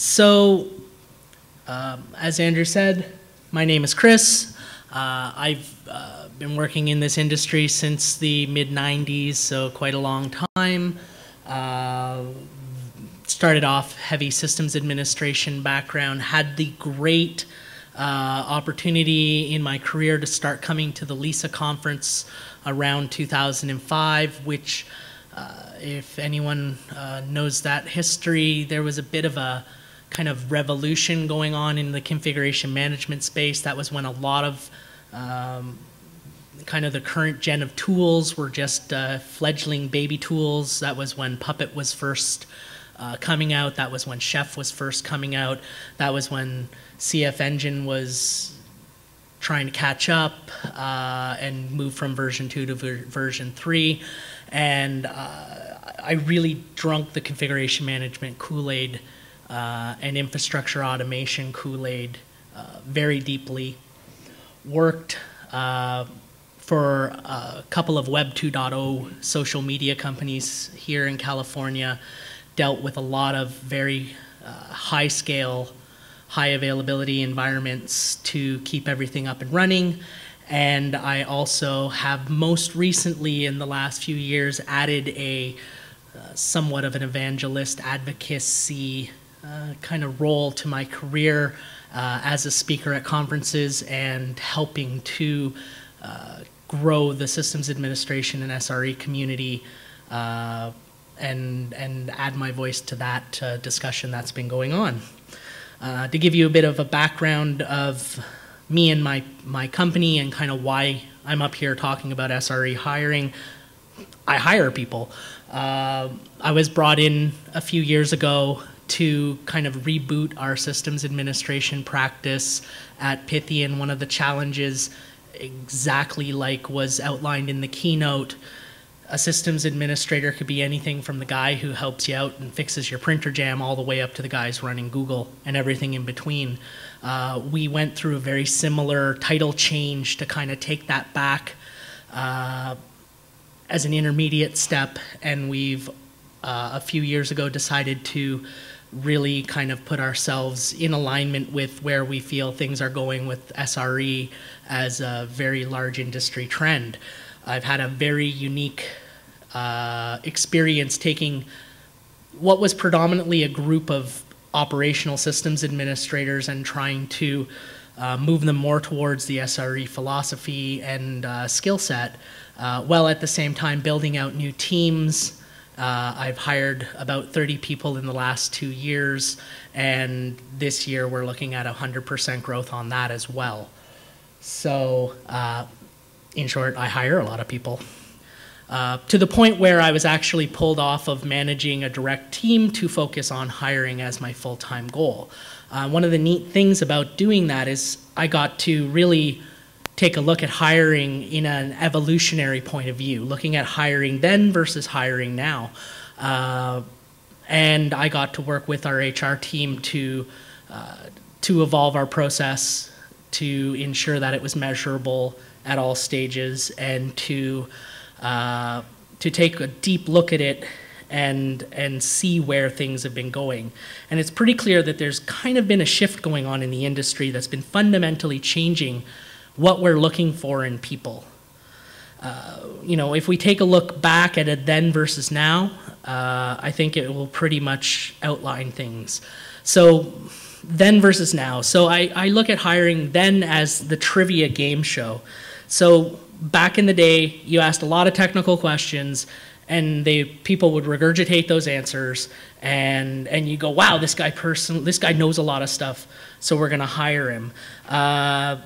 So, um, as Andrew said, my name is Chris. Uh, I've uh, been working in this industry since the mid 90s, so quite a long time. Uh, started off heavy systems administration background, had the great uh, opportunity in my career to start coming to the LISA conference around 2005, which, uh, if anyone uh, knows that history, there was a bit of a kind of revolution going on in the configuration management space. That was when a lot of um, kind of the current gen of tools were just uh, fledgling baby tools. That was when Puppet was first uh, coming out. That was when Chef was first coming out. That was when CF Engine was trying to catch up uh, and move from version 2 to ver version 3. And uh, I really drunk the configuration management Kool-Aid uh, and infrastructure automation Kool-Aid uh, very deeply. Worked uh, for a couple of Web 2.0 social media companies here in California, dealt with a lot of very uh, high scale, high availability environments to keep everything up and running. And I also have most recently, in the last few years, added a uh, somewhat of an evangelist advocacy uh, kind of role to my career uh, as a speaker at conferences and helping to uh, grow the systems administration and SRE community uh, and, and add my voice to that uh, discussion that's been going on. To give you a bit of a background of me and my, my company and kind of why I'm up here talking about SRE hiring, I hire people. I was brought in a few years ago to kind of reboot our systems administration practice at Pythian. One of the challenges, exactly like was outlined in the keynote, a systems administrator could be anything from the guy who helps you out and fixes your printer jam all the way up to the guys running Google and everything in between. Uh, we went through a very similar title change to kind of take that back uh, as an intermediate step, and we've uh, a few years ago decided to really kind of put ourselves in alignment with where we feel things are going with SRE as a very large industry trend. I've had a very unique uh, experience taking what was predominantly a group of operational systems administrators and trying to uh, move them more towards the SRE philosophy and uh, skill set, uh, while at the same time building out new teams uh, I've hired about 30 people in the last two years, and this year we're looking at 100% growth on that as well. So, uh, in short, I hire a lot of people. Uh, to the point where I was actually pulled off of managing a direct team to focus on hiring as my full time goal. Uh, one of the neat things about doing that is I got to really take a look at hiring in an evolutionary point of view, looking at hiring then versus hiring now. Uh, and I got to work with our HR team to uh, to evolve our process to ensure that it was measurable at all stages and to uh, to take a deep look at it and and see where things have been going. And it's pretty clear that there's kind of been a shift going on in the industry that's been fundamentally changing what we're looking for in people. Uh, you know, if we take a look back at a then versus now, uh, I think it will pretty much outline things. So, then versus now. So, I, I look at hiring then as the trivia game show. So, back in the day, you asked a lot of technical questions, and they people would regurgitate those answers, and and you go, wow, this guy person, this guy knows a lot of stuff, so we're gonna hire him. Uh,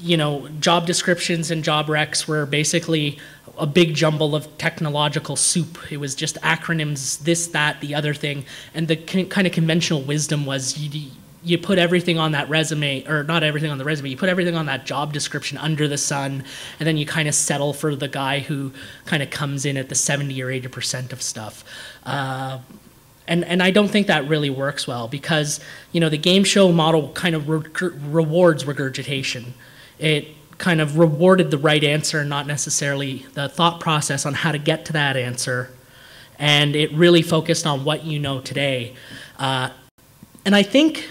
you know, job descriptions and job recs were basically a big jumble of technological soup. It was just acronyms, this, that, the other thing. And the kind of conventional wisdom was you, you put everything on that resume, or not everything on the resume, you put everything on that job description under the sun, and then you kind of settle for the guy who kind of comes in at the 70 or 80% of stuff. Uh, and, and I don't think that really works well because, you know, the game show model kind of re rewards regurgitation it kind of rewarded the right answer, not necessarily the thought process on how to get to that answer. And it really focused on what you know today. Uh, and I think,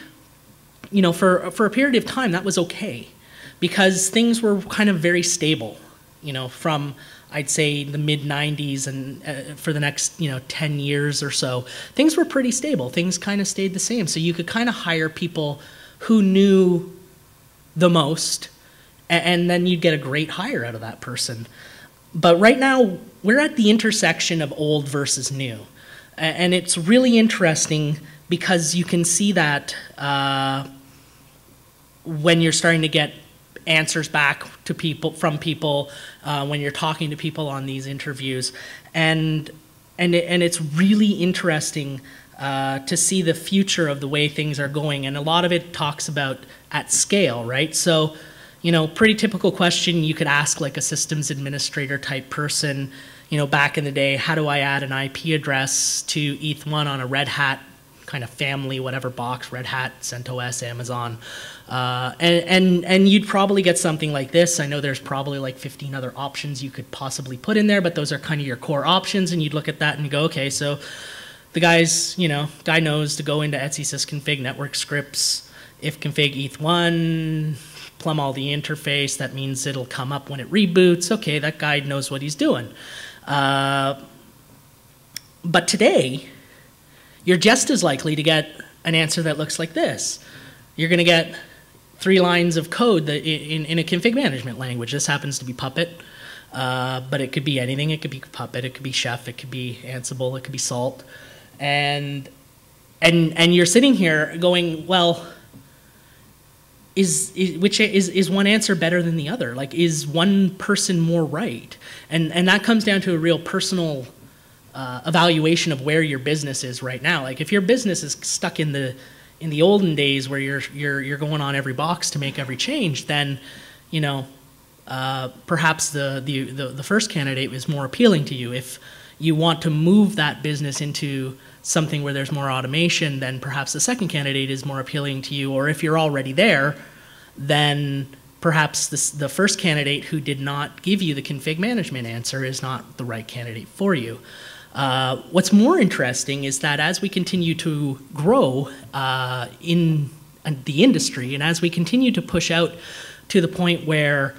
you know, for, for a period of time, that was okay because things were kind of very stable, you know, from I'd say the mid 90s and uh, for the next, you know, 10 years or so, things were pretty stable. Things kind of stayed the same. So you could kind of hire people who knew the most and, then you'd get a great hire out of that person. But right now, we're at the intersection of old versus new. And it's really interesting because you can see that uh, when you're starting to get answers back to people from people uh, when you're talking to people on these interviews, and and it, and it's really interesting uh, to see the future of the way things are going, and a lot of it talks about at scale, right? So, you know, pretty typical question you could ask like a systems administrator type person. You know, back in the day, how do I add an IP address to ETH1 on a Red Hat kind of family, whatever box, Red Hat, CentOS, Amazon. Uh, and, and, and you'd probably get something like this. I know there's probably like 15 other options you could possibly put in there, but those are kind of your core options. And you'd look at that and go, okay, so the guy's, you know, guy knows to go into etc sysconfig network scripts, if config eth1, plumb all the interface. That means it'll come up when it reboots. Okay, that guy knows what he's doing. Uh, but today, you're just as likely to get an answer that looks like this. You're going to get three lines of code that in, in a config management language. This happens to be Puppet, uh, but it could be anything. It could be Puppet, it could be Chef, it could be Ansible, it could be Salt. And, and, and you're sitting here going, well, is, is, which is, is one answer better than the other? Like, is one person more right? And, and that comes down to a real personal uh, evaluation of where your business is right now. Like if your business is stuck in the in the olden days where you're you're you're going on every box to make every change, then you know uh, perhaps the, the the the first candidate is more appealing to you. If you want to move that business into something where there's more automation, then perhaps the second candidate is more appealing to you. Or if you're already there, then perhaps this, the first candidate who did not give you the config management answer is not the right candidate for you. Uh, what's more interesting is that as we continue to grow uh, in the industry and as we continue to push out to the point where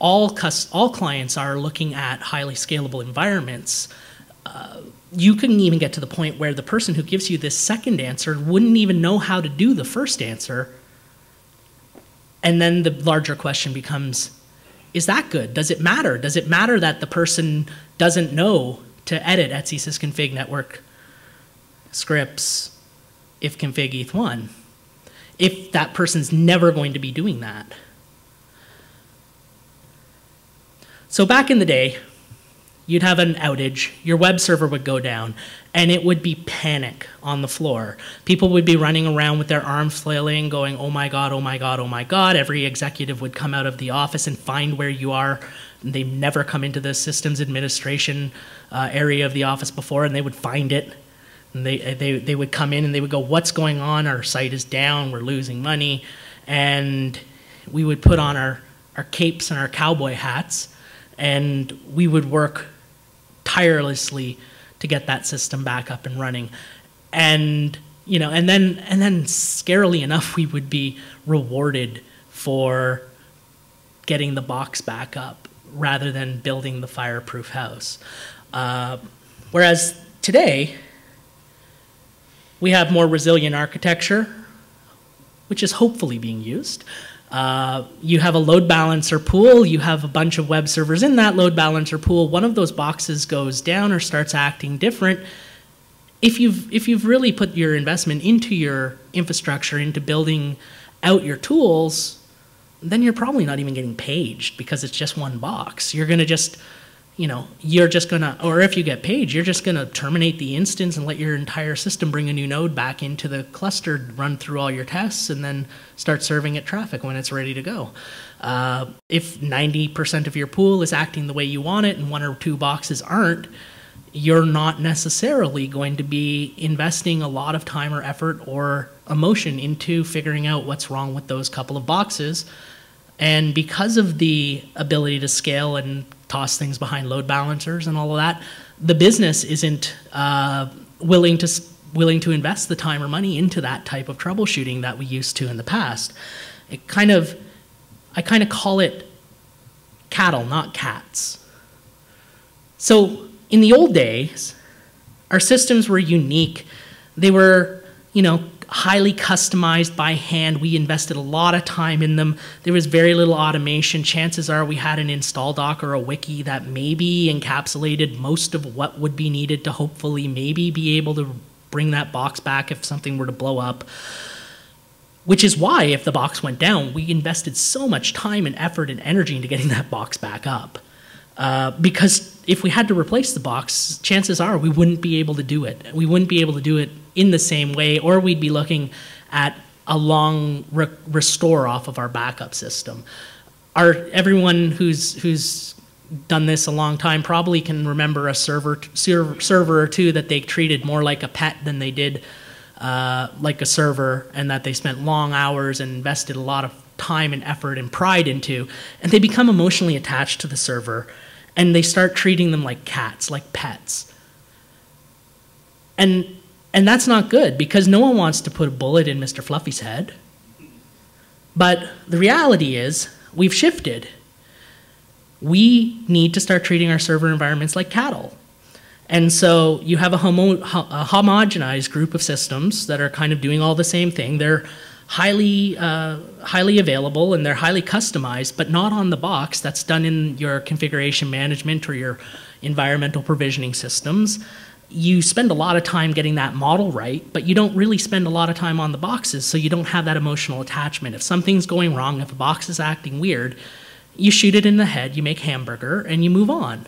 all, all clients are looking at highly scalable environments, uh, you couldn't even get to the point where the person who gives you this second answer wouldn't even know how to do the first answer. And then the larger question becomes is that good? Does it matter? Does it matter that the person doesn't know to edit etc sysconfig network scripts if config eth1 if that person's never going to be doing that. So back in the day, you'd have an outage, your web server would go down, and it would be panic on the floor. People would be running around with their arms flailing, going, oh my God, oh my God, oh my God. Every executive would come out of the office and find where you are They've never come into the systems administration uh, area of the office before, and they would find it. And they, they, they would come in and they would go, What's going on? Our site is down, we're losing money. And we would put on our, our capes and our cowboy hats, and we would work tirelessly to get that system back up and running. And you know, and then and then scarily enough, we would be rewarded for getting the box back up rather than building the fireproof house. Uh, whereas today, we have more resilient architecture, which is hopefully being used. Uh, you have a load balancer pool, you have a bunch of web servers in that load balancer pool. One of those boxes goes down or starts acting different. If you've, if you've really put your investment into your infrastructure, into building out your tools, then you're probably not even getting paged because it's just one box. You're going to just, you know, you're just to, or if you get paid, you're just to terminate the instance and let your entire system bring a new node back into the cluster, run through all your tests, and then start serving it traffic when it's ready to go. Uh, if 90% of your pool is acting the way you want it and one or two boxes aren't, you're not necessarily going to be investing a lot of time or effort or emotion into figuring out what's wrong with those couple of boxes. And because of the ability to scale and toss things behind load balancers and all of that, the business isn't uh, willing to willing to invest the time or money into that type of troubleshooting that we used to in the past. It kind of, I kind of call it cattle, not cats. So in the old days, our systems were unique. They were, you know, highly customized by hand. We invested a lot of time in them. There was very little automation. Chances are we had an install doc or a wiki that maybe encapsulated most of what would be needed to hopefully maybe be able to bring that box back if something were to blow up. Which is why, if the box went down, we invested so much time and effort and energy into getting that box back up. Uh, because if we had to replace the box, chances are we wouldn't be able to do it. We wouldn't be able to do it in the same way, or we'd be looking at a long re restore off of our backup system. Our, everyone who's, who's done this a long time probably can remember a server, server or two that they treated more like a pet than they did uh, like a server, and that they spent long hours and invested a lot of time and effort and pride into, and they become emotionally attached to the server and they start treating them like cats, like pets. And and that's not good because no one wants to put a bullet in Mr. Fluffy's head. But the reality is, we've shifted. We need to start treating our server environments like cattle. And so you have a, homo a homogenized group of systems that are kind of doing all the same thing. They're highly, uh, highly available and they're highly customized, but not on the box. That's done in your configuration management or your environmental provisioning systems. You spend a lot of time getting that model right, but you don't really spend a lot of time on the boxes, so you don't have that emotional attachment. If something's going wrong, if a box is acting weird, you shoot it in the head, you make hamburger, and you move on.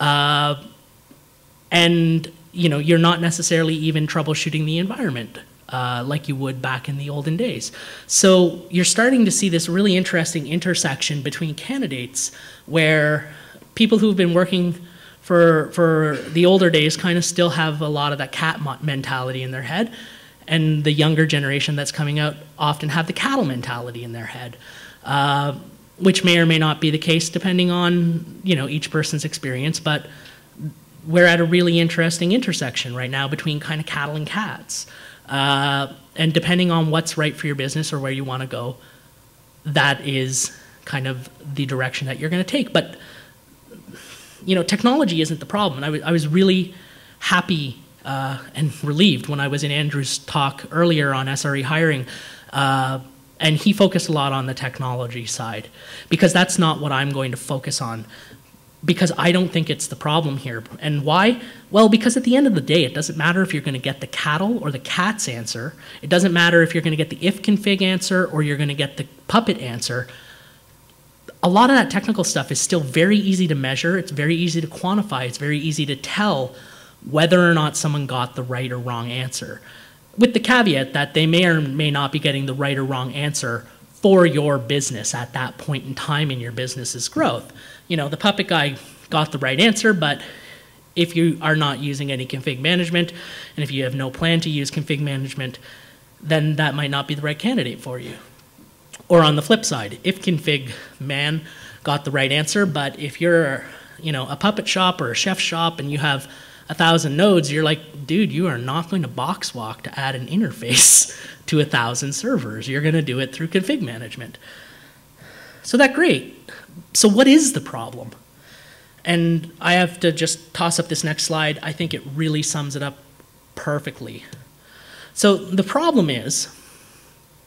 Uh, and you know you're not necessarily even troubleshooting the environment uh, like you would back in the olden days. So you're starting to see this really interesting intersection between candidates where people who've been working for, for the older days kind of still have a lot of that cat mentality in their head. And the younger generation that's coming out often have the cattle mentality in their head, uh, which may or may not be the case depending on you know each person's experience. But we're at a really interesting intersection right now between kind of cattle and cats. Uh, and depending on what's right for your business or where you want to go, that is kind of the direction that you're going to take. But you know, technology isn't the problem. I, I was really happy uh, and relieved when I was in Andrew's talk earlier on SRE hiring. Uh, and he focused a lot on the technology side because that's not what I'm going to focus on because I don't think it's the problem here. And why? Well, because at the end of the day, it doesn't matter if you're going to get the cattle or the cats answer. It doesn't matter if you're going to get the if config answer or you're going to get the puppet answer. A lot of that technical stuff is still very easy to measure. It's very easy to quantify. It's very easy to tell whether or not someone got the right or wrong answer. With the caveat that they may or may not be getting the right or wrong answer for your business at that point in time in your business's growth you know, the puppet guy got the right answer, but if you are not using any config management, and if you have no plan to use config management, then that might not be the right candidate for you. Or on the flip side, if config man got the right answer, but if you're, you know, a puppet shop or a chef shop and you have a thousand nodes, you're like, dude, you are not going to box walk to add an interface to a thousand servers. You're going to do it through config management. So that great so what is the problem? And I have to just toss up this next slide. I think it really sums it up perfectly. So the problem is,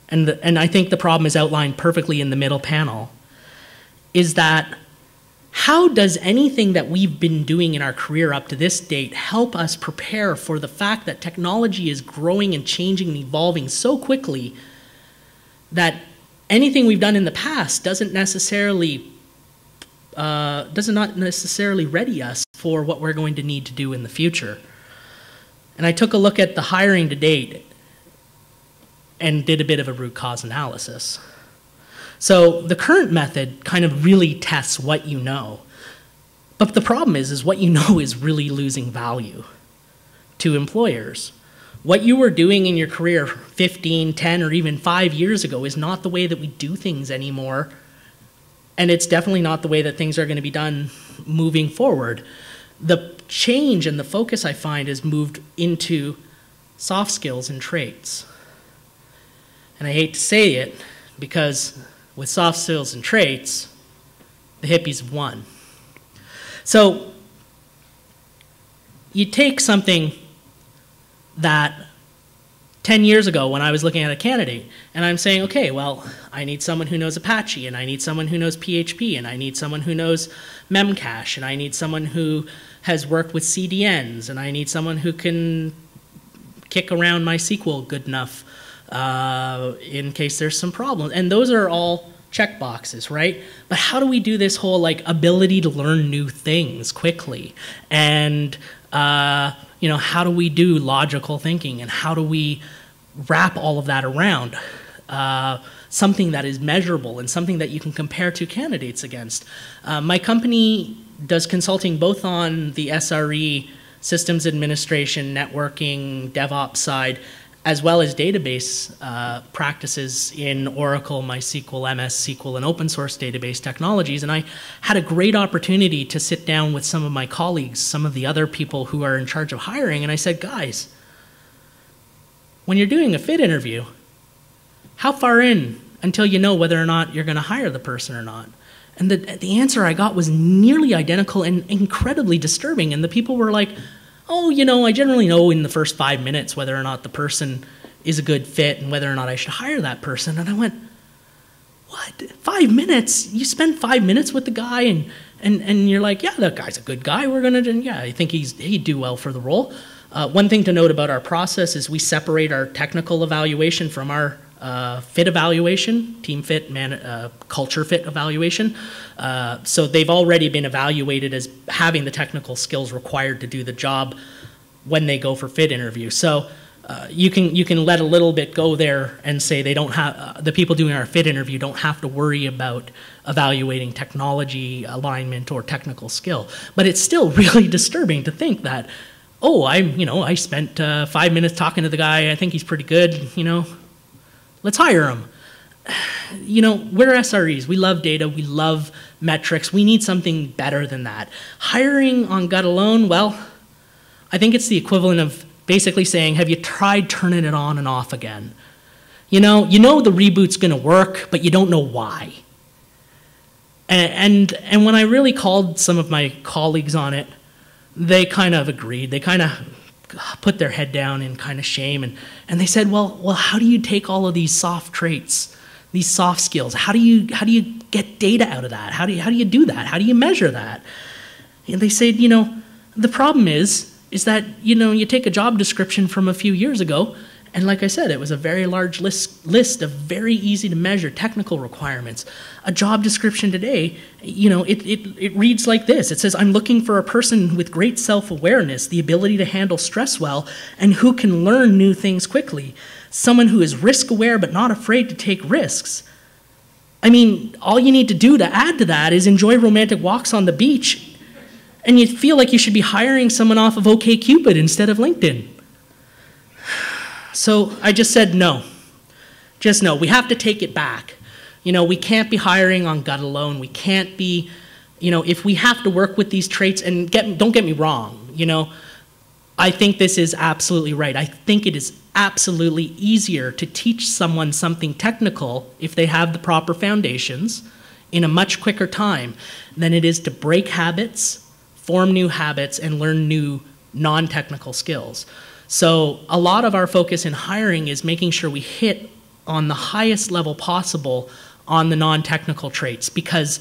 and, the, and I think the problem is outlined perfectly in the middle panel, is that how does anything that we've been doing in our career up to this date help us prepare for the fact that technology is growing and changing and evolving so quickly that anything we've done in the past doesn't necessarily uh, does not necessarily ready us for what we're going to need to do in the future. And I took a look at the hiring to date and did a bit of a root cause analysis. So the current method kind of really tests what you know. But the problem is, is what you know is really losing value to employers. What you were doing in your career 15, 10, or even five years ago is not the way that we do things anymore and it's definitely not the way that things are going to be done moving forward. The change and the focus I find is moved into soft skills and traits. And I hate to say it because with soft skills and traits, the hippies won. So you take something that 10 years ago when I was looking at a candidate and I'm saying, okay, well, I need someone who knows Apache and I need someone who knows PHP and I need someone who knows Memcache and I need someone who has worked with CDNs and I need someone who can kick around MySQL good enough uh, in case there's some problems. And those are all check boxes, right? But how do we do this whole like ability to learn new things quickly? And uh, you know, how do we do logical thinking and how do we wrap all of that around uh, something that is measurable and something that you can compare two candidates against? Uh, my company does consulting both on the SRE, systems administration, networking, DevOps side, as well as database uh, practices in Oracle, MySQL, MS SQL, and open source database technologies. And I had a great opportunity to sit down with some of my colleagues, some of the other people who are in charge of hiring, and I said, guys, when you're doing a fit interview, how far in until you know whether or not you're going to hire the person or not? And the, the answer I got was nearly identical and incredibly disturbing. And the people were like, oh, you know, I generally know in the first five minutes whether or not the person is a good fit and whether or not I should hire that person. And I went, what? Five minutes? You spend five minutes with the guy and, and, and you're like, yeah, that guy's a good guy. We're going to, yeah, I think he's, he'd do well for the role. Uh, one thing to note about our process is we separate our technical evaluation from our uh, fit evaluation, team fit, man, uh, culture fit evaluation. Uh, so they've already been evaluated as having the technical skills required to do the job when they go for fit interview. So uh, you can you can let a little bit go there and say they don't have uh, the people doing our fit interview don't have to worry about evaluating technology alignment or technical skill. But it's still really disturbing to think that oh I you know I spent uh, five minutes talking to the guy I think he's pretty good you know Let's hire them. You know, we're SREs. We love data. We love metrics. We need something better than that. Hiring on gut alone, well, I think it's the equivalent of basically saying, have you tried turning it on and off again? You know, you know the reboot's going to work, but you don't know why. And, and, and when I really called some of my colleagues on it, they kind of agreed. They kind of put their head down in kind of shame. And, and they said well well how do you take all of these soft traits these soft skills? How do you how do you get data out of that? How do you how do you do that? How do you measure that? And they said you know the problem is is that you know you take a job description from a few years ago and like I said, it was a very large list, list of very easy to measure technical requirements. A job description today, you know, it, it, it reads like this. It says, I'm looking for a person with great self-awareness, the ability to handle stress well, and who can learn new things quickly. Someone who is risk aware but not afraid to take risks. I mean, all you need to do to add to that is enjoy romantic walks on the beach, and you feel like you should be hiring someone off of OKCupid instead of LinkedIn. So I just said no. Just no. We have to take it back. You know, we can't be hiring on gut alone. We can't be, you know, if we have to work with these traits, and get, don't get me wrong, you know, I think this is absolutely right. I think it is absolutely easier to teach someone something technical if they have the proper foundations in a much quicker time than it is to break habits, form new habits, and learn new non technical skills. So a lot of our focus in hiring is making sure we hit on the highest level possible on the non-technical traits because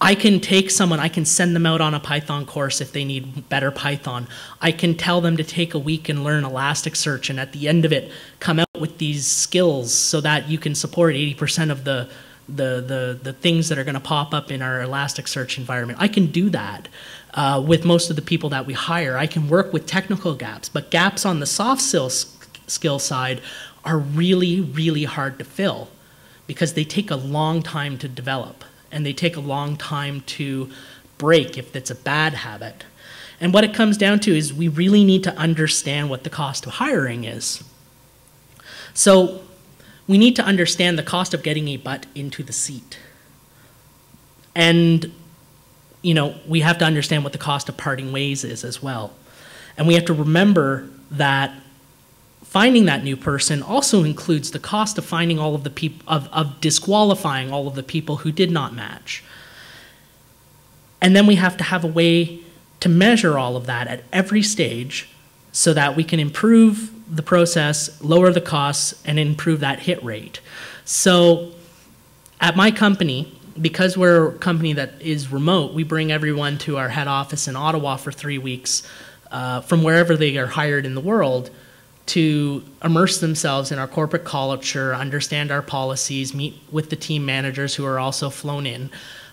I can take someone, I can send them out on a Python course if they need better Python. I can tell them to take a week and learn Elasticsearch and at the end of it come out with these skills so that you can support 80% of the the, the, the things that are going to pop up in our Elasticsearch environment. I can do that uh, with most of the people that we hire. I can work with technical gaps, but gaps on the soft skills skill side are really, really hard to fill because they take a long time to develop and they take a long time to break if it's a bad habit. And what it comes down to is we really need to understand what the cost of hiring is. So we need to understand the cost of getting a butt into the seat. And you know, we have to understand what the cost of parting ways is as well. And we have to remember that finding that new person also includes the cost of finding all of the people of, of disqualifying all of the people who did not match and then we have to have a way to measure all of that at every stage so that we can improve the process lower the costs and improve that hit rate so at my company because we're a company that is remote we bring everyone to our head office in ottawa for three weeks uh, from wherever they are hired in the world to immerse themselves in our corporate culture, understand our policies, meet with the team managers who are also flown in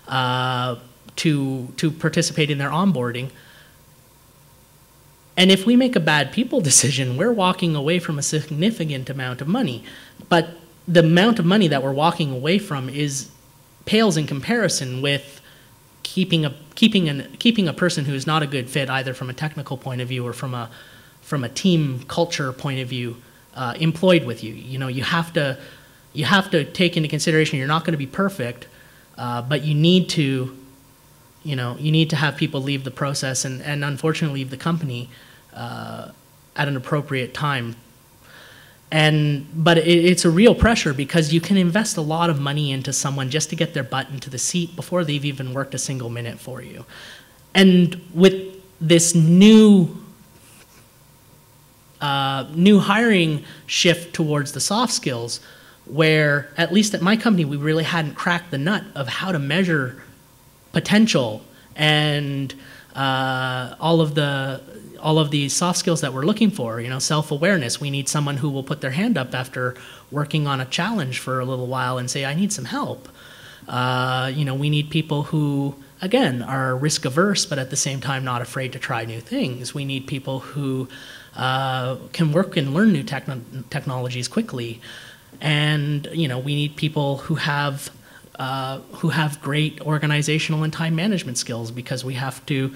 uh, to, to participate in their onboarding. And if we make a bad people decision, we're walking away from a significant amount of money. But the amount of money that we're walking away from is pales in comparison with keeping a keeping an keeping a person who is not a good fit either from a technical point of view or from a from a team culture point of view uh, employed with you. You know, you have to you have to take into consideration you're not going to be perfect, uh, but you need to, you know, you need to have people leave the process and, and unfortunately leave the company uh, at an appropriate time. And but it, it's a real pressure because you can invest a lot of money into someone just to get their butt into the seat before they've even worked a single minute for you. And with this new uh, new hiring shift towards the soft skills, where at least at my company we really hadn't cracked the nut of how to measure potential and uh, all of the all of the soft skills that we're looking for. You know, self-awareness. We need someone who will put their hand up after working on a challenge for a little while and say, "I need some help." Uh, you know, we need people who again are risk averse, but at the same time not afraid to try new things. We need people who uh, can work and learn new techno technologies quickly. And you know, we need people who have uh, who have great organizational and time management skills because we have to,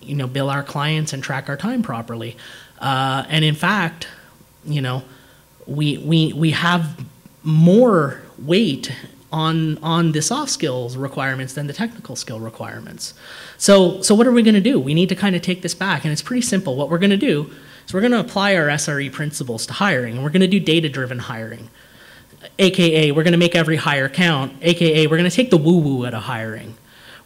you know, bill our clients and track our time properly. Uh, and in fact, you know, we we we have more weight on on the soft skills requirements than the technical skill requirements. So so what are we going to do? We need to kind of take this back, and it's pretty simple. What we're going to do is we're going to apply our SRE principles to hiring, and we're going to do data-driven hiring. AKA, we're going to make every hire count. AKA, we're going to take the woo-woo out of hiring.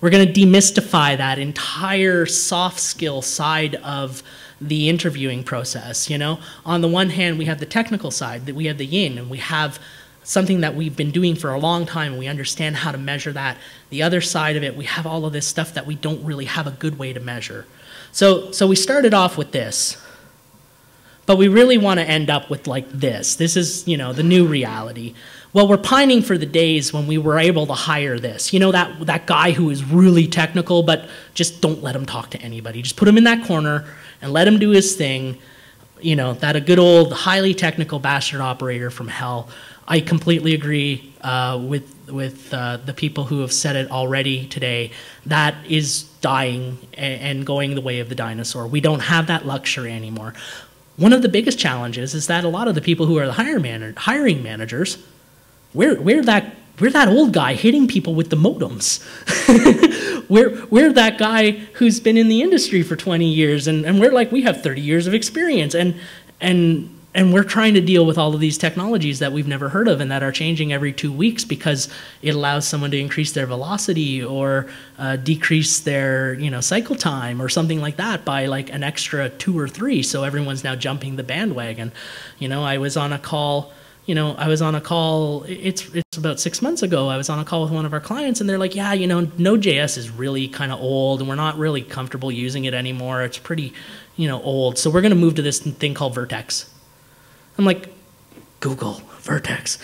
We're going to demystify that entire soft skill side of the interviewing process. You know, on the one hand, we have the technical side, that we have the yin, and we have something that we've been doing for a long time, and we understand how to measure that. The other side of it, we have all of this stuff that we don't really have a good way to measure. So, so we started off with this. But we really want to end up with like this. This is, you know, the new reality. Well, we're pining for the days when we were able to hire this. You know, that, that guy who is really technical, but just don't let him talk to anybody. Just put him in that corner and let him do his thing. You know, that a good old, highly technical bastard operator from hell. I completely agree uh, with with uh, the people who have said it already today. That is dying and going the way of the dinosaur. We don't have that luxury anymore. One of the biggest challenges is that a lot of the people who are the hiring managers, we're, we're, that, we're that old guy hitting people with the modems. we're, we're that guy who's been in the industry for 20 years, and, and we're like, we have 30 years of experience. And, and and we're trying to deal with all of these technologies that we've never heard of and that are changing every two weeks because it allows someone to increase their velocity or uh, decrease their you know cycle time or something like that by like an extra two or three. So everyone's now jumping the bandwagon. You know i was on a call you know i was on a call it's it's about six months ago i was on a call with one of our clients and they're like yeah you know node.js is really kind of old and we're not really comfortable using it anymore. It's pretty you know old. So we're going to move to this thing called Vert.x I'm like, Google, Vert.x.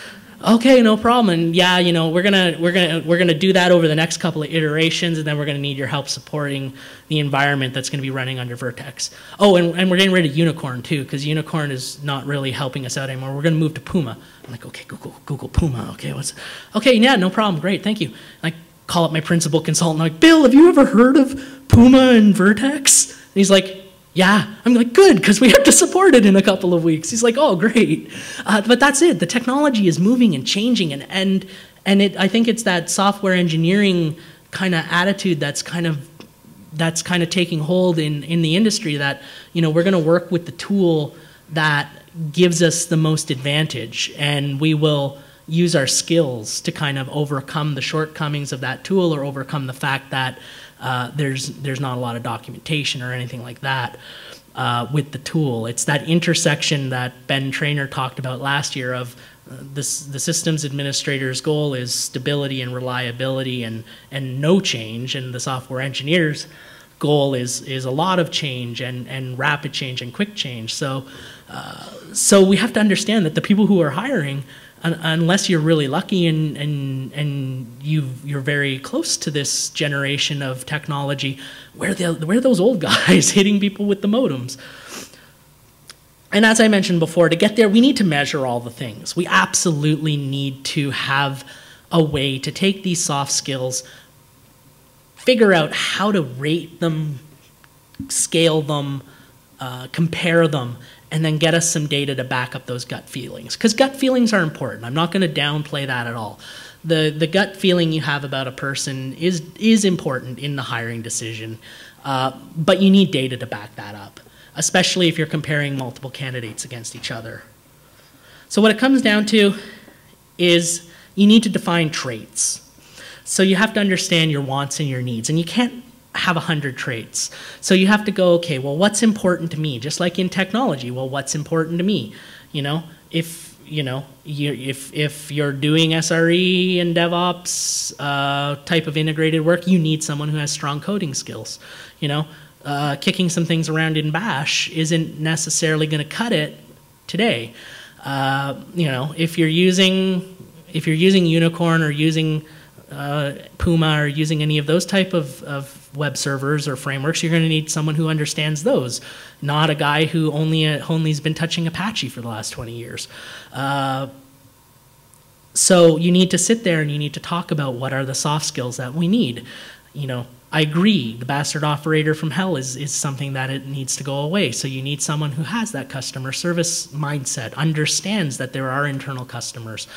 Okay, no problem. And yeah, you know, we're gonna we're gonna we're gonna do that over the next couple of iterations, and then we're gonna need your help supporting the environment that's gonna be running under Vert.x. Oh, and, and we're getting rid of Unicorn too, because Unicorn is not really helping us out anymore. We're gonna move to Puma. I'm like, okay, Google Google Puma. Okay, what's okay? Yeah, no problem. Great, thank you. Like, call up my principal consultant. I'm like, Bill, have you ever heard of Puma and Vert.x? And he's like, yeah. I'm like, good, because we have to support it in a couple of weeks. He's like, oh, great. Uh, but that's it. The technology is moving and changing, and and and it. I think it's that software engineering kind of attitude that's kind of that's kind of taking hold in in the industry. That you know we're going to work with the tool that gives us the most advantage, and we will use our skills to kind of overcome the shortcomings of that tool or overcome the fact that uh, there's there's not a lot of documentation or anything like that uh, with the tool. It's that intersection that Ben Treynor talked about last year of uh, this, the systems administrator's goal is stability and reliability and, and no change, and the software engineer's goal is, is a lot of change and, and rapid change and quick change. So, uh, so we have to understand that the people who are hiring unless you're really lucky and and and you you're very close to this generation of technology, where the where those old guys hitting people with the modems? And as I mentioned before, to get there, we need to measure all the things. We absolutely need to have a way to take these soft skills, figure out how to rate them, scale them, uh, compare them, and then get us some data to back up those gut feelings. Because gut feelings are important. I'm not going to downplay that at all. The, the gut feeling you have about a person is, is important in the hiring decision, uh, but you need data to back that up, especially if you're comparing multiple candidates against each other. So, what it comes down to is you need to define traits. So, you have to understand your wants and your needs, and you can't have 100 traits. So you have to go, okay, well, what's important to me? Just like in technology, well, what's important to me? You know, if, you know, you, if, if you're doing SRE and DevOps uh, type of integrated work, you need someone who has strong coding skills. You know, uh, kicking some things around in Bash isn't necessarily going to cut it today. Uh, you know, if you're using if you're using Unicorn or using uh, Puma or using any of those type of, of web servers or frameworks, you're going to need someone who understands those, not a guy who only only's been touching Apache for the last 20 years. Uh, so you need to sit there and you need to talk about what are the soft skills that we need. You know, I agree, the bastard operator from hell is, is something that it needs to go away. So you need someone who has that customer service mindset, understands that there are internal customers.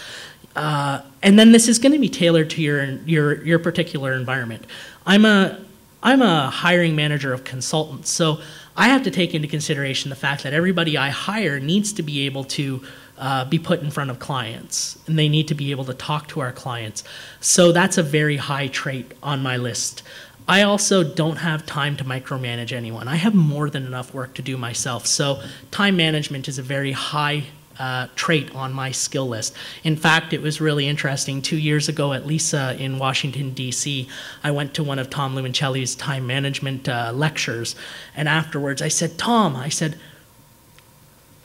Uh, and then this is going to be tailored to your, your, your particular environment. I'm a, I'm a hiring manager of consultants, so I have to take into consideration the fact that everybody I hire needs to be able to uh, be put in front of clients, and they need to be able to talk to our clients. So that's a very high trait on my list. I also don't have time to micromanage anyone. I have more than enough work to do myself. So time management is a very high uh, trait on my skill list. In fact, it was really interesting. Two years ago at LISA in Washington, D.C., I went to one of Tom Limoncelli's time management uh, lectures. And afterwards, I said, Tom, I said,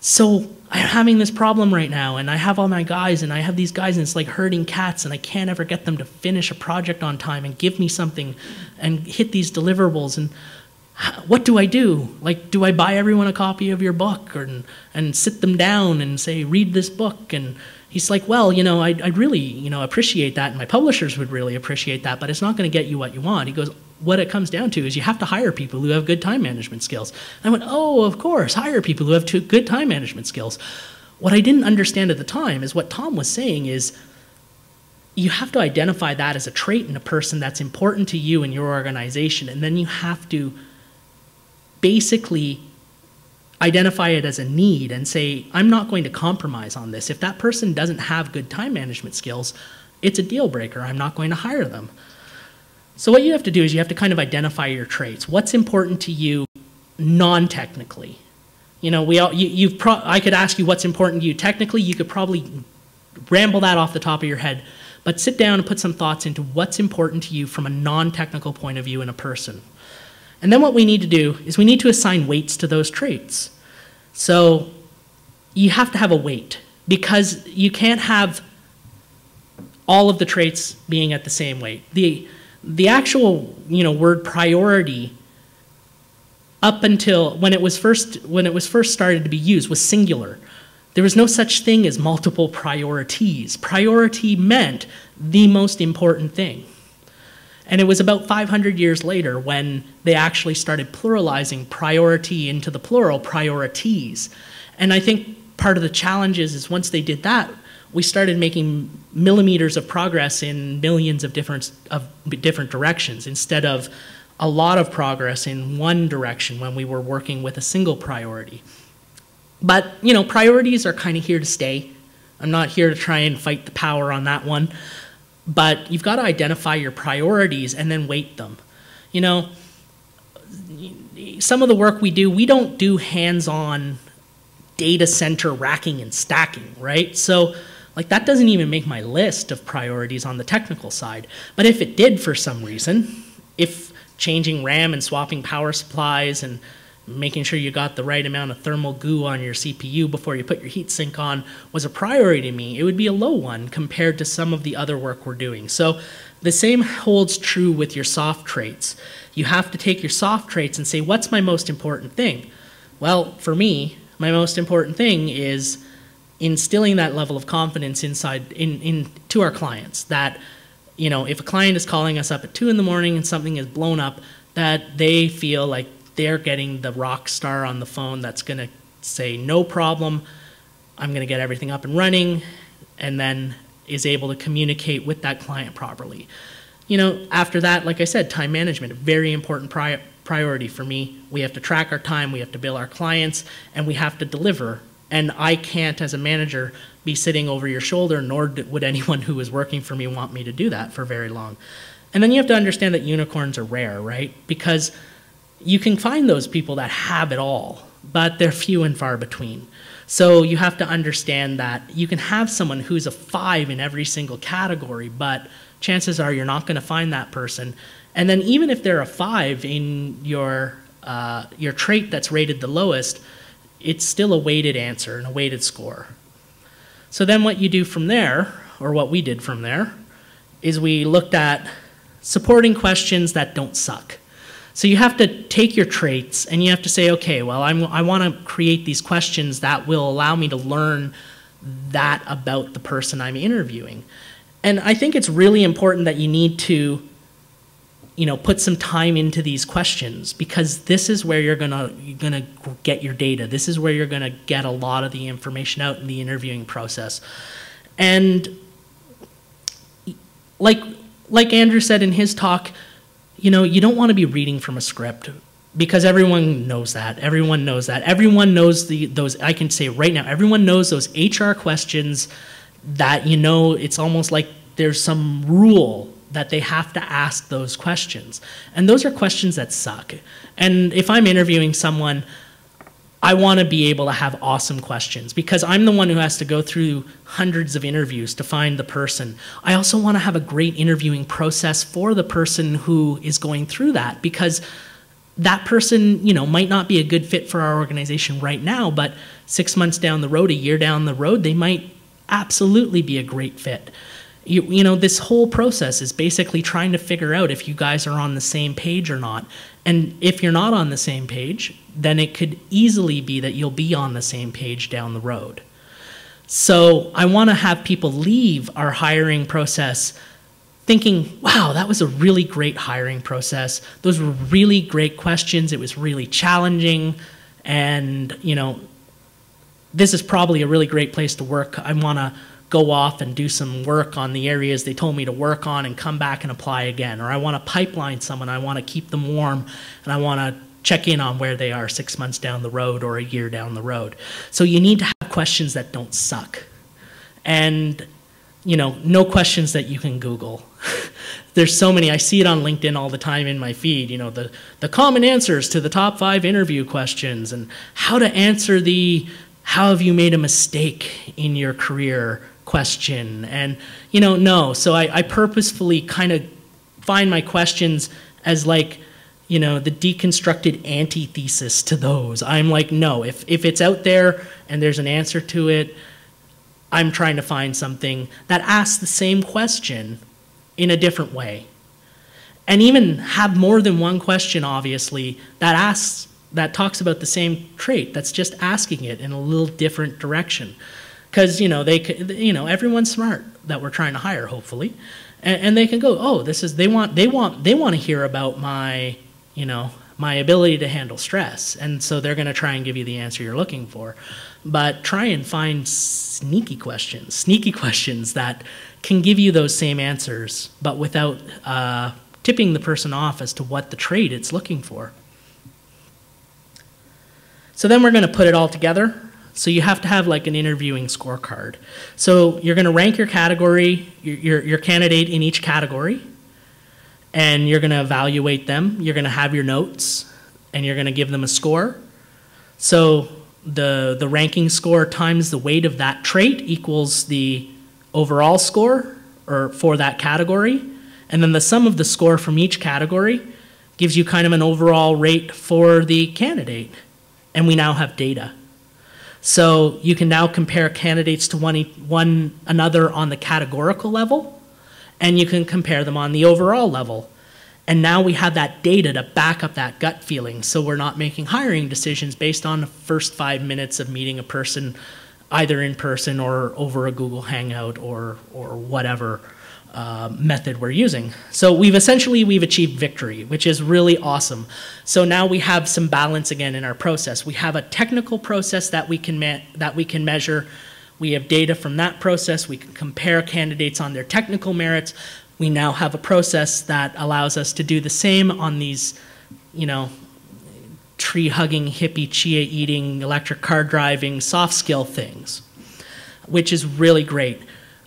so I'm having this problem right now, and I have all my guys, and I have these guys, and it's like herding cats, and I can't ever get them to finish a project on time and give me something and hit these deliverables. And what do I do? Like, do I buy everyone a copy of your book or, and sit them down and say, read this book? And he's like, well, you know, I'd, I'd really, you know, appreciate that, and my publishers would really appreciate that, but it's not going to get you what you want. He goes, what it comes down to is you have to hire people who have good time management skills. And I went, oh, of course, hire people who have good time management skills. What I didn't understand at the time is what Tom was saying is, you have to identify that as a trait in a person that's important to you and your organization, and then you have to basically identify it as a need and say, I'm not going to compromise on this. If that person doesn't have good time management skills, it's a deal breaker. I'm not going to hire them. So, what you have to do is you have to kind of identify your traits. What's important to you non technically? You know, we all, you, you've pro- I could ask you what's important to you technically. You could probably ramble that off the top of your head, but sit down and put some thoughts into what's important to you from a non technical point of view in a person. And then what we need to do is we need to assign weights to those traits. So you have to have a weight because you can't have all of the traits being at the same weight. The, the actual you know, word priority up until when it was first when it was first started to be used was singular. There was no such thing as multiple priorities. Priority meant the most important thing. And it was about 500 years later when they actually started pluralizing priority into the plural, priorities. And I think part of the challenge is, is once they did that, we started making millimeters of progress in millions of different, of different directions instead of a lot of progress in one direction when we were working with a single priority. But, you know, priorities are kind of here to stay. I'm not here to try and fight the power on that one. But you've got to identify your priorities and then weight them. You know, some of the work we do, we don't do hands on data center racking and stacking, right? So, like, that doesn't even make my list of priorities on the technical side. But if it did for some reason, if changing RAM and swapping power supplies and making sure you got the right amount of thermal goo on your CPU before you put your heatsink on was a priority to me, it would be a low one compared to some of the other work we're doing. So the same holds true with your soft traits. You have to take your soft traits and say, what's my most important thing? Well, for me, my most important thing is instilling that level of confidence inside in, in to our clients that you know if a client is calling us up at two in the morning and something is blown up that they feel like they're getting the rock star on the phone that's going to say no problem i'm going to get everything up and running and then is able to communicate with that client properly you know after that like i said time management a very important pri priority for me we have to track our time we have to bill our clients and we have to deliver and I can't, as a manager, be sitting over your shoulder, nor would anyone who is working for me want me to do that for very long. And then you have to understand that unicorns are rare, right? Because you can find those people that have it all, but they're few and far between. So you have to understand that you can have someone who's a five in every single category, but chances are you're not going to find that person. And then even if they're a five in your uh, your trait that's rated the lowest, it's still a weighted answer and a weighted score. So then what you do from there, or what we did from there, is we looked at supporting questions that don't suck. So you have to take your traits and you have to say, okay, well, I'm, i want to create these questions that will allow me to learn that about the person I'm interviewing. And I think it's really important that you need to you know, put some time into these questions because this is where you're gonna you're gonna get your data. This is where you're gonna get a lot of the information out in the interviewing process. And like like Andrew said in his talk, you know, you don't want to be reading from a script because everyone knows that. Everyone knows that. Everyone knows the those I can say right now, everyone knows those HR questions that you know it's almost like there's some rule that they have to ask those questions. And those are questions that suck. And if I'm interviewing someone, I want to be able to have awesome questions because I'm the one who has to go through hundreds of interviews to find the person. I also want to have a great interviewing process for the person who is going through that because that person, you know, might not be a good fit for our organization right now, but 6 months down the road, a year down the road, they might absolutely be a great fit you, you know, this whole process is basically trying to figure out if you guys are on the same page or not. And if you're not on the same page, then it could easily be that you'll be on the same page down the road. So I want to have people leave our hiring process thinking, wow, that was a really great hiring process. Those were really great questions. It was really challenging. And, you know, this is probably a really great place to work. I want to go off and do some work on the areas they told me to work on and come back and apply again. Or I want to pipeline someone, I want to keep them warm, and I want to check in on where they are six months down the road or a year down the road. So you need to have questions that don't suck. And you know, no questions that you can Google. There's so many. I see it on LinkedIn all the time in my feed. You know, the the common answers to the top five interview questions and how to answer the how have you made a mistake in your career question. And, you know, no. So I, I purposefully kind of find my questions as like, you know, the deconstructed antithesis to those. I'm like, no, if, if it's out there and there's an answer to it, I'm trying to find something that asks the same question in a different way. And even have more than one question, obviously, that asks that talks about the same trait that's just asking it in a little different direction because you know they you know everyone's smart that we're trying to hire hopefully. And, and, they can go oh this is they want they want they want to hear about my you know my ability to handle stress and so they're going to try and give you the answer you're looking for. But try and find sneaky questions sneaky questions that can give you those same answers but without uh, tipping the person off as to what the trait it's looking for. So then we're going to put it all together So you have to have like an interviewing scorecard. So you're going to rank your category, your, your, your candidate in each category, and you're going to evaluate them. You're going to have your notes, and you're going to give them a score. So the, the ranking score times the weight of that trait equals the overall score or for that category. And then the sum of the score from each category gives you kind of an overall rate for the candidate. And we now have data. So you can now compare candidates to one, one another on the categorical level, and you can compare them on the overall level. And now we have that data to back up that gut feeling. So we're not making hiring decisions based on the first five minutes of meeting a person, either in person or over a Google Hangout or, or whatever uh, method we're using. So we've essentially, we've achieved victory, which is really awesome. So now we have some balance again in our process. We have a technical process that we can, that we can measure. We have data from that process. We can compare candidates on their technical merits. We now have a process that allows us to do the same on these, you know, tree hugging, hippie, chia eating, electric car driving, soft skill things, which is really great.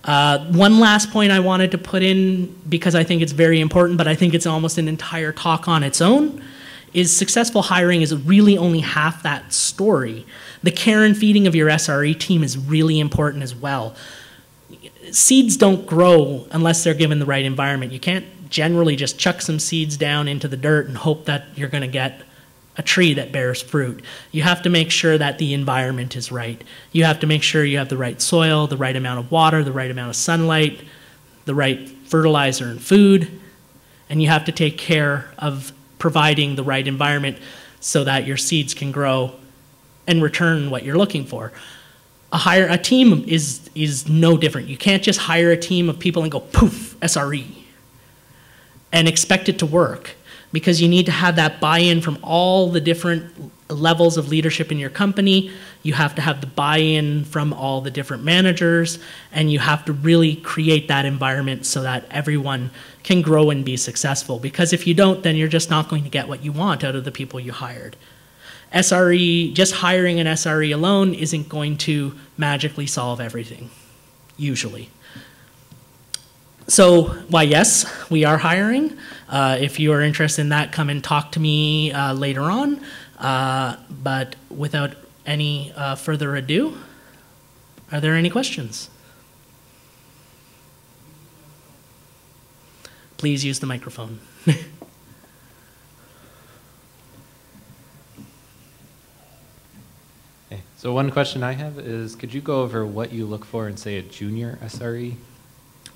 Uh, one last point I wanted to put in because I think it's very important, but I think it's almost an entire talk on its own, is successful hiring is really only half that story. The care and feeding of your SRE team is really important as well. Seeds don't grow unless they're given the right environment. You can't generally just chuck some seeds down into the dirt and hope that you're going to get a tree that bears fruit. You have to make sure that the environment is right. You have to make sure you have the right soil, the right amount of water, the right amount of sunlight, the right fertilizer and food, and you have to take care of providing the right environment so that your seeds can grow and return what you're looking for. A hire a team is is no different. You can't just hire a team of people and go poof SRE and expect it to work because you need to have that buy-in from all the different levels of leadership in your company. You have to have the buy-in from all the different managers, and you have to really create that environment so that everyone can grow and be successful. Because if you don't, then you're just not going to get what you want out of the people you hired. SRE, just hiring an SRE alone isn't going to magically solve everything, usually. So, why, yes, we are hiring. Uh, if you are interested in that, come and talk to me uh, later on. Uh, but without any uh, further ado, are there any questions? Please use the microphone. So one question I have is, could you go over what you look for in, say, a junior SRE?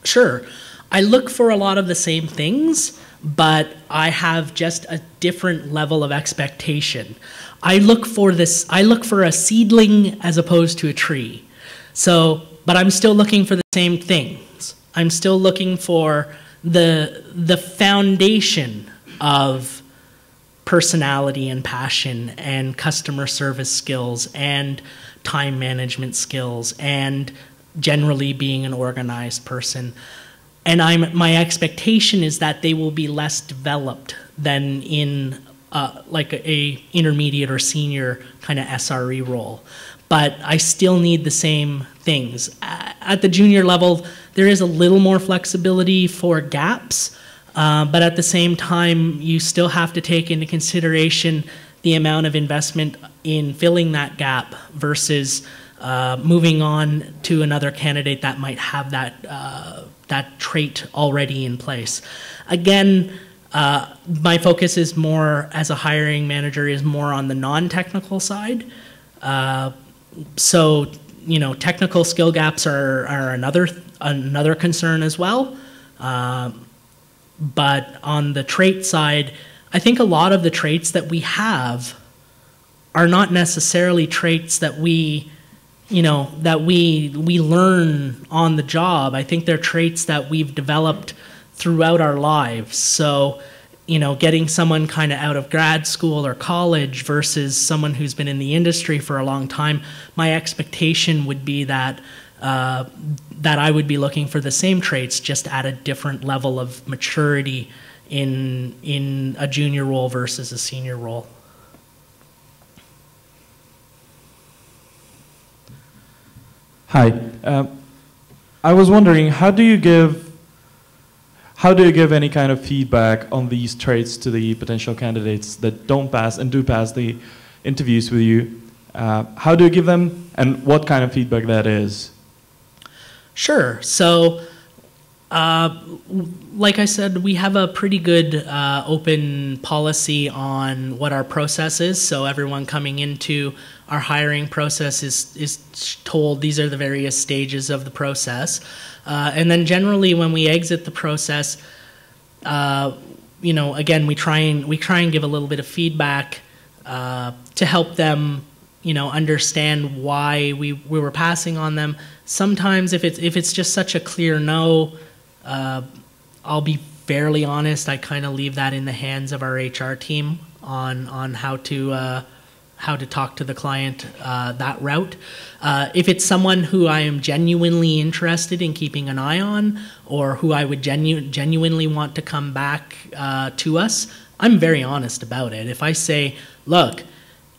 Sure. I look for a lot of the same things, but I have just a different level of expectation. I look for this, I look for a seedling as opposed to a tree. So, but I'm still looking for the same things. I'm still looking for the, the foundation of personality and passion and customer service skills and time management skills and generally being an organized person. And I'm, my expectation is that they will be less developed than in uh, like a, a, intermediate or senior kind of SRE role. But I still need the same things. At the junior level, there is a little more flexibility for gaps, uh, but at the same time, you still have to take into consideration the amount of investment in filling that gap versus uh, moving on to another candidate that might have that, uh, that trait already in place. Again, uh, my focus is more as a hiring manager is more on the non-technical side. Uh, so, you know, technical skill gaps are, are another, another concern as well. Uh, but on the trait side, I think a lot of the traits that we have are not necessarily traits that we you know that we we learn on the job. I think they're traits that we've developed throughout our lives. So you know getting someone kind of out of grad school or college versus someone who's been in the industry for a long time my expectation would be that uh, that i would be looking for the same traits just at a different level of maturity in in a junior role versus a senior role Hi. Uh, I was wondering, how do you give how do you give any kind of feedback on these traits to the potential candidates that don't pass and do pass the interviews with you? Uh, how do you give them, and what kind of feedback that is? Sure. So, uh, like I said, we have a pretty good uh, open policy on what our process is. So everyone coming into our hiring process is is told these are the various stages of the process. Uh, and then generally, when we exit the process, uh, you know, again, we try and we try and give a little bit of feedback uh, to help them, you know, understand why we we were passing on them. Sometimes, if it's if it's just such a clear no, uh, I'll be fairly honest. I kind of leave that in the hands of our HR team on on how to uh, how to talk to the client uh, that route. Uh, if it's someone who I am genuinely interested in keeping an eye on, or who I would genu- genuinely want to come back uh, to us, I'm very honest about it. If I say, look,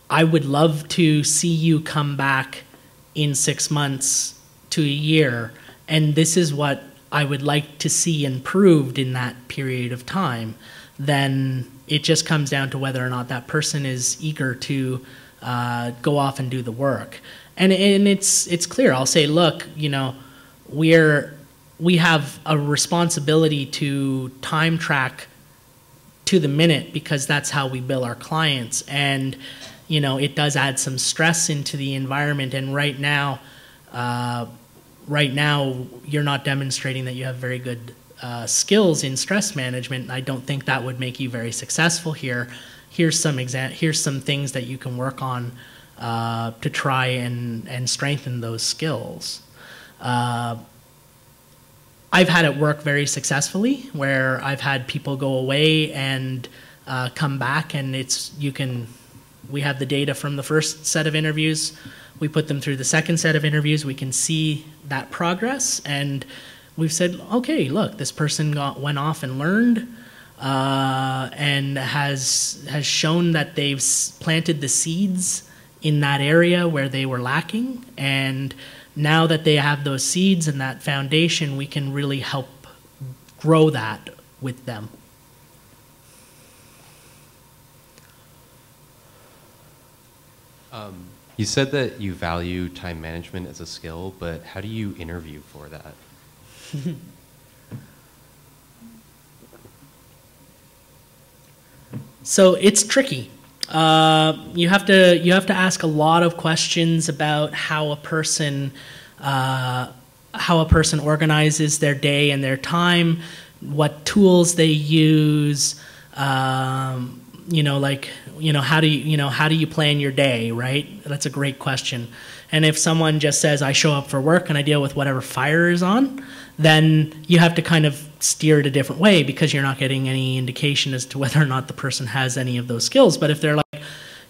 I would love to see you come back in six months to a year, and this is what I would like to see improved in that period of time, then it just comes down to whether or not that person is eager to uh, go off and do the work. And and it's it's clear. I'll say, look, you know, we're we have a responsibility to time track to the minute because that's how we bill our clients and you know it does add some stress into the environment and right now uh, right now you're not demonstrating that you have very good uh, skills in stress management i don't think that would make you very successful here. Here's some exa- here's some things that you can work on uh, to try and, and strengthen those skills. Uh, I've had it work very successfully where I've had people go away and uh, come back and it's you can we have the data from the first set of interviews. We put them through the second set of interviews. We can see that progress and we've said okay look this person got went off and learned uh, and has has shown that they've planted the seeds in that area where they were lacking and now that they have those seeds and that foundation, we can really help grow that with them. Um, you said that you value time management as a skill, but how do you interview for that? so it's tricky. Uh, you have to you have to ask a lot of questions about how a person uh, how a person organizes their day and their time, what tools they use. Um, you know, like you know how do you you know how do you plan your day? Right, that's a great question. And if someone just says I show up for work and I deal with whatever fire is on, then you have to kind of steer it a different way because you're not getting any indication as to whether or not the person has any of those skills. But if they're like,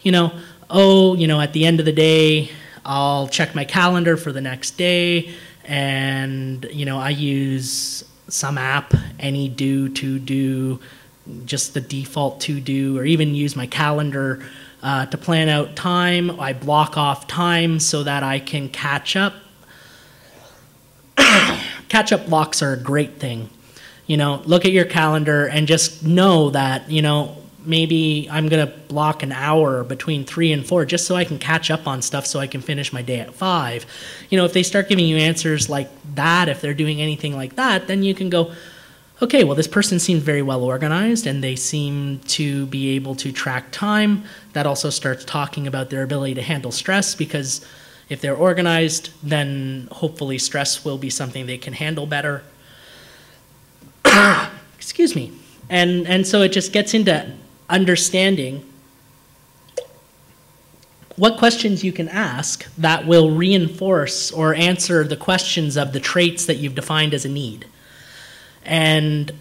you know, oh, you know, at the end of the day, I'll check my calendar for the next day, and you know, I use some app, AnyDo, to do, just the default to do, or even use my calendar uh, to plan out time. I block off time so that I can catch up catch up blocks are a great thing. You know, look at your calendar and just know that, you know, maybe I'm going to block an hour between three and four just so I can catch up on stuff so I can finish my day at five. You know, if they start giving you answers like that, if they're doing anything like that, then you can go, okay, well, this person seems very well organized and they seem to be able to track time. That also starts talking about their ability to handle stress because if they're organized, then hopefully stress will be something they can handle better. Excuse me. And, and so it just gets into understanding what questions you can ask that will reinforce or answer the questions of the traits that you've defined as a need. And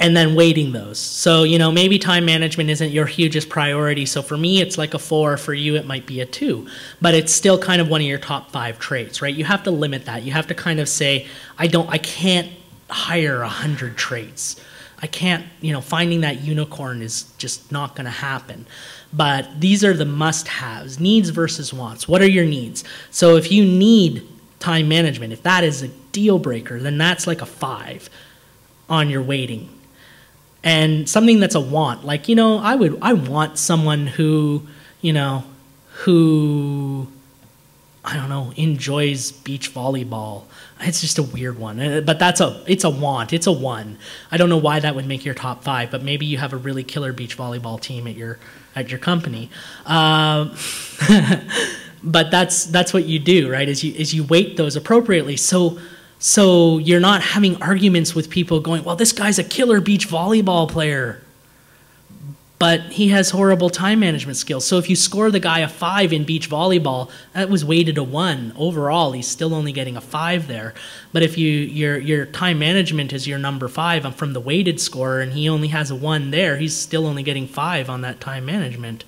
and then weighting those. So, you know, maybe time management isn't your hugest priority. So for me, it's like a four. For you, it might be a two. But it's still kind of one of your top five traits, right? You have to limit that. You have to kind of say, I don't, I can't hire a hundred traits. I can't, you know, finding that unicorn is just not going to happen. But these are the must haves needs versus wants. What are your needs? So if you need time management, if that is a deal breaker, then that's like a five on your weighting. And something that's a want, like, you know, I would, I want someone who, you know, who I don't know, enjoys beach volleyball. It's just a weird one, Uh, but that's a it's a want. It's a one. I don't know why that would make your top five, but maybe you have a really killer beach volleyball team at your at your company. Um, but that's that's what you do, right? Is you is you weight those appropriately. So so you're not having arguments with people going, well, this guy's a killer beach volleyball player but he has horrible time management skills. So if you score the guy a five in beach volleyball, that was weighted a one overall. He's still only getting a five there. But if you your your time management is your number five from the weighted score, and he only has a one there, he's still only getting five on that time management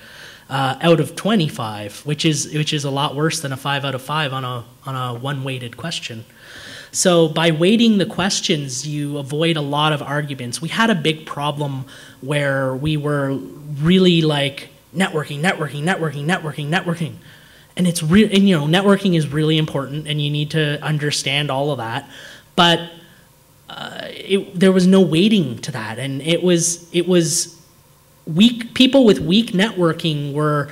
uh, out of 25, which is which is a lot worse than a five out of five on a on a one weighted question. So by weighting the questions, you avoid a lot of arguments. We had a big problem where we were really like networking, networking, networking, networking, networking. And it's real, and you know, networking is really important, and you need to understand all of that. But uh, it, there was no weighting to that, and it was it was weak. People with weak networking were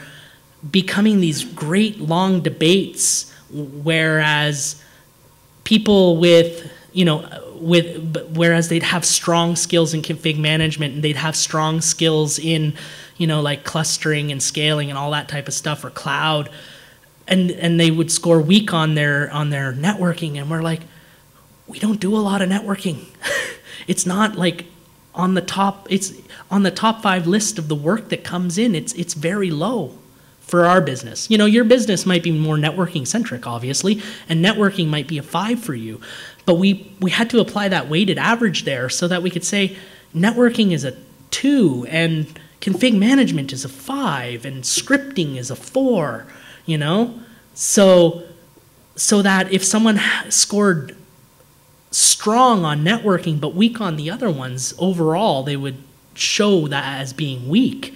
becoming these great long debates, whereas people with you know with whereas they'd have strong skills in config management and they'd have strong skills in you know like clustering and scaling and all that type of stuff or cloud and and they would score weak on their on their networking and we're like we don't do a lot of networking. It's not like on the top it's on the top 5 list of the work that comes in it's it's very low for our business. You know, your business might be more networking centric, obviously, and networking might be a five for you. But we, we had to apply that weighted average there so that we could say networking is a two and config management is a five and scripting is a four, you know? So, so that if someone scored strong on networking but weak on the other ones, overall they would show that as being weak.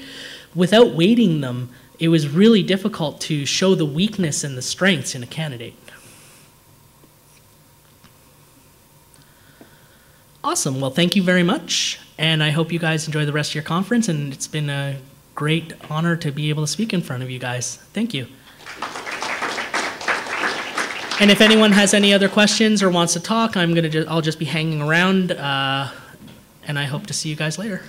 Without weighting them, it was really difficult to show the weakness and the strengths in a candidate. Awesome. Well, thank you very much. And I hope you guys enjoy the rest of your conference. And it's been a great honor to be able to speak in front of you guys. Thank you. And if anyone has any other questions or wants to talk, I'm gonna. I'll just be hanging around, uh, and I hope to see you guys later.